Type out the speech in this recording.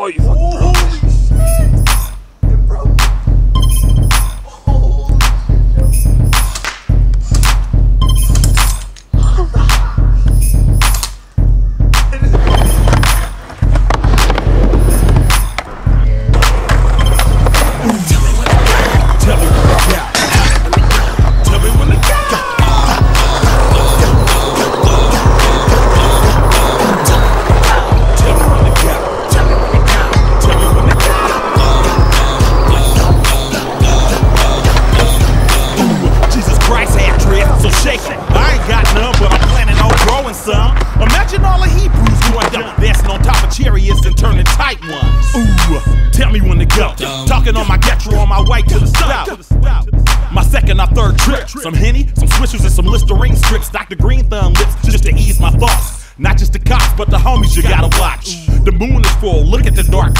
Oh, you fucking Hebrews down, dancing on top of chariots and turning tight ones. Ooh, tell me when to go. Talking on my Getro on my way to the stop. My second or third trip. Some Henny, some Swishers, and some Listerine strips. Dr. Green Thumb lips just to ease my thoughts. Not just the cops, but the homies you gotta watch. The moon is full, look at the dark.